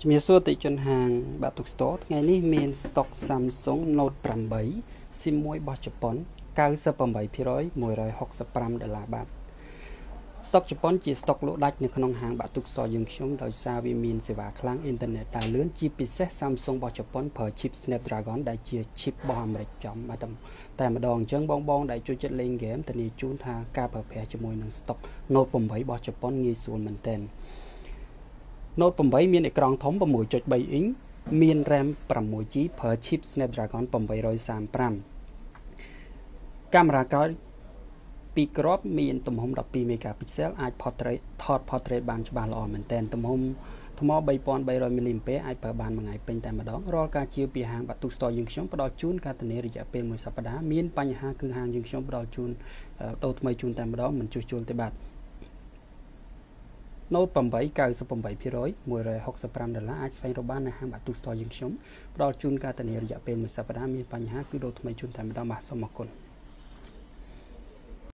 ជំរាបសួរតិជនហាង Batuk Store ថ្ងៃនេះមាន stock Samsung Note 8 SIM មួយរបស់ជប៉ុន98% 165ដុល្លារបាត stock ជប៉ុនជា stock លក់ដាច់នៅក្នុងហាង Batuk Store យើងខ្ញុំដោយសារវាមានសេវាខ្លាំងអ៊ីនធឺណិតដើរលឿនជាពិសេស Samsung របស់ជប៉ុនប្រើ chip Snapdragon ដែលជា chip របស់អាមេរិកចំតែតែម្ដងអញ្ចឹងបងបងដែលចូលចិត្តលេងហ្គេមធានាជូនថាការប្រើប្រាស់ជាមួយនឹង stock Note 8របស់ជប៉ុនងាយស្រួលមែនទែន Note 8មានអេក្រង់ធំ6.3អ៊ីងមាន RAM 6GB ប្រើ chip Snapdragon 835កាមេរ៉ាក្រោយពីរគ្រាប់មាន ទំហំ12 megapixel អាច portrait ថត portrait បានច្បាស់ល្អមែនទែនទំហំថ្ម3300 mAh អាចប្រើបានមួយថ្ងៃពេញតែម្ដងរាល់ការជាវពីហាងបាទូ Store យើងខ្ញុំផ្ដល់ជូនការធានារយៈពេលមួយសប្ដាហ៍មានបញ្ហាគឺហាងយើងខ្ញុំផ្ដល់ជូនដូរថ្មីជូនតែម្ដងមិនជួសជុលទេបាទ Note 8 98% 165ដុល្លារអាចស្វែងរកបាននៅហាងបាទូ Store យើងខ្ញុំផ្ដល់ជូនការធានារយៈពេលមួយសប្តាហ៍មានបញ្ហាគឺដូរថ្មីជូនតែម្ដងបាទសូមអរគុណ